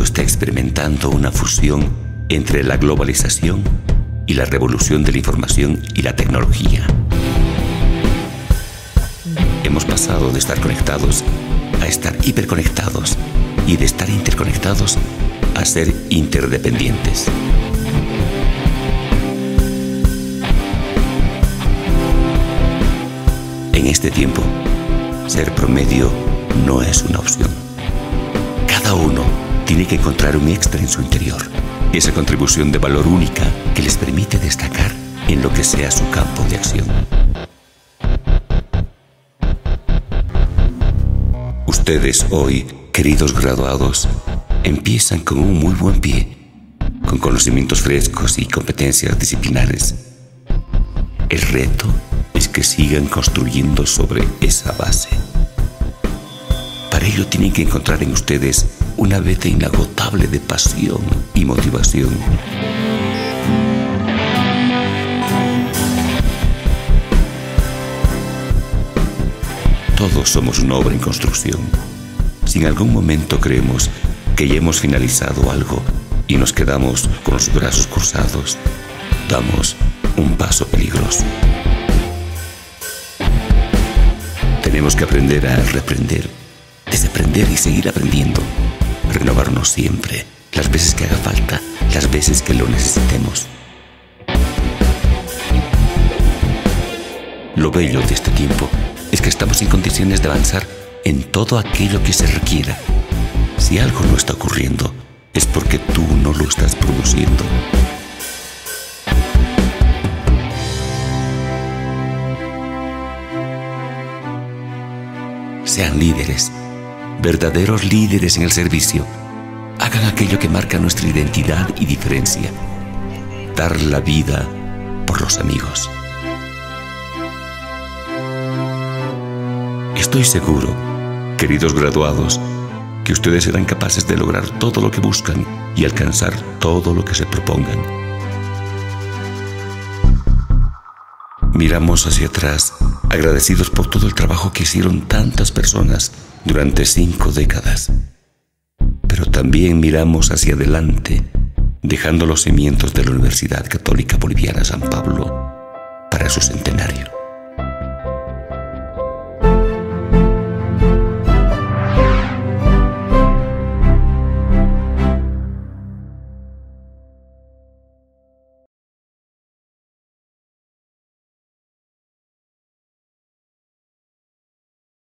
Está experimentando una fusión entre la globalización y la revolución de la información y la tecnología. Hemos pasado de estar conectados a estar hiperconectados y de estar interconectados a ser interdependientes. En este tiempo, ser promedio no es una opción. Cada uno tiene que encontrar un extra en su interior, esa contribución de valor única que les permite destacar en lo que sea su campo de acción. Ustedes hoy, queridos graduados, empiezan con un muy buen pie, con conocimientos frescos y competencias disciplinares. El reto es que sigan construyendo sobre esa base. Para ello tienen que encontrar en ustedes una veta inagotable de pasión y motivación. Todos somos una obra en construcción. Si en algún momento creemos que ya hemos finalizado algo y nos quedamos con los brazos cruzados, damos un paso peligroso. Tenemos que aprender a reprender, desaprender y seguir aprendiendo. Renovarnos siempre, las veces que haga falta, las veces que lo necesitemos. Lo bello de este tiempo es que estamos en condiciones de avanzar en todo aquello que se requiera. Si algo no está ocurriendo, es porque tú no lo estás produciendo. Sean líderes, verdaderos líderes en el servicio. Hagan aquello que marca nuestra identidad y diferencia. Dar la vida por los amigos. Estoy seguro, queridos graduados, que ustedes serán capaces de lograr todo lo que buscan y alcanzar todo lo que se propongan. Miramos hacia atrás, agradecidos por todo el trabajo que hicieron tantas personas durante cinco décadas. Pero también miramos hacia adelante, dejando los cimientos de la Universidad Católica Boliviana San Pablo para su centenario.